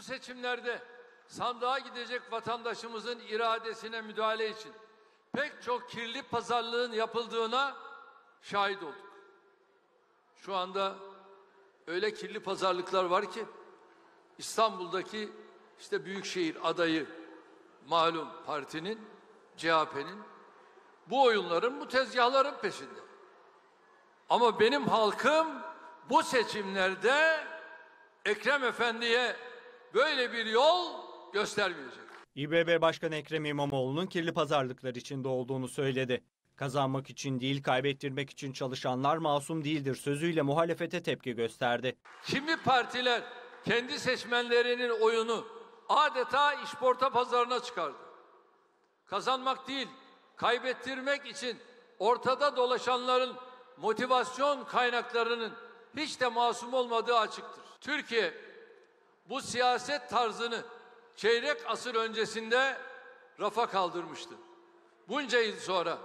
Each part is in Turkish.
Bu seçimlerde sandığa gidecek vatandaşımızın iradesine müdahale için pek çok kirli pazarlığın yapıldığına şahit olduk. Şu anda öyle kirli pazarlıklar var ki İstanbul'daki işte büyükşehir adayı malum partinin CHP'nin bu oyunların bu tezgahların peşinde. Ama benim halkım bu seçimlerde Ekrem Efendi'ye böyle bir yol göstermeyecek. İBB Başkanı Ekrem İmamoğlu'nun kirli pazarlıklar içinde olduğunu söyledi. Kazanmak için değil kaybettirmek için çalışanlar masum değildir sözüyle muhalefete tepki gösterdi. Kimi partiler kendi seçmenlerinin oyunu adeta işporta pazarına çıkardı. Kazanmak değil, kaybettirmek için ortada dolaşanların motivasyon kaynaklarının hiç de masum olmadığı açıktır. Türkiye bu siyaset tarzını çeyrek asır öncesinde rafa kaldırmıştı. Bunca yıl sonra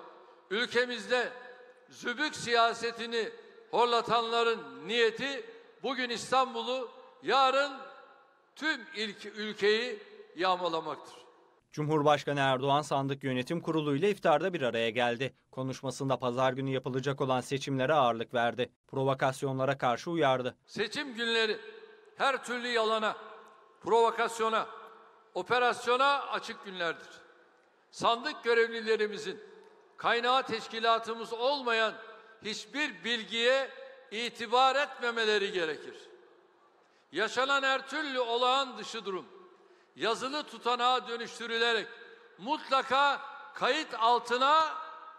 ülkemizde zübük siyasetini horlatanların niyeti bugün İstanbul'u, yarın tüm ilk ülkeyi yağmalamaktır. Cumhurbaşkanı Erdoğan sandık yönetim kurulu ile iftarda bir araya geldi. Konuşmasında pazar günü yapılacak olan seçimlere ağırlık verdi. Provokasyonlara karşı uyardı. Seçim günleri her türlü yalana, provokasyona, operasyona açık günlerdir. Sandık görevlilerimizin kaynağı teşkilatımız olmayan hiçbir bilgiye itibar etmemeleri gerekir. Yaşanan her türlü olağan dışı durum yazılı tutanağa dönüştürülerek mutlaka kayıt altına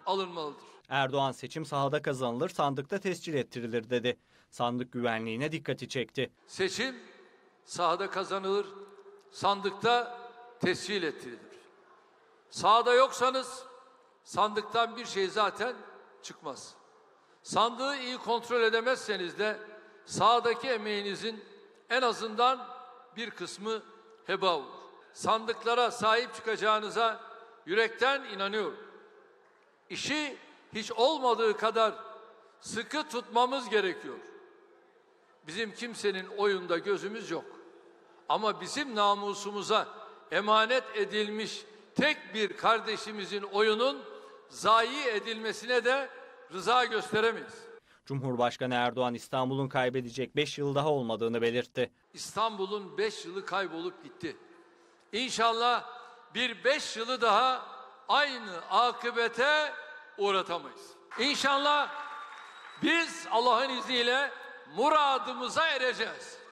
alınmalıdır. Erdoğan seçim sahada kazanılır, sandıkta tescil ettirilir dedi. Sandık güvenliğine dikkati çekti. Seçim sahada kazanılır, sandıkta tescil ettirilir. Sahada yoksanız sandıktan bir şey zaten çıkmaz. Sandığı iyi kontrol edemezseniz de sahadaki emeğinizin en azından bir kısmı heba olur. Sandıklara sahip çıkacağınıza yürekten inanıyorum. İşi hiç olmadığı kadar sıkı tutmamız gerekiyor. Bizim kimsenin oyunda gözümüz yok. Ama bizim namusumuza emanet edilmiş tek bir kardeşimizin oyunun zayi edilmesine de rıza gösteremeyiz. Cumhurbaşkanı Erdoğan İstanbul'un kaybedecek 5 yıl daha olmadığını belirtti. İstanbul'un 5 yılı kaybolup gitti. İnşallah bir 5 yılı daha aynı akıbete uğratamayız. İnşallah biz Allah'ın izniyle muradımıza ereceğiz.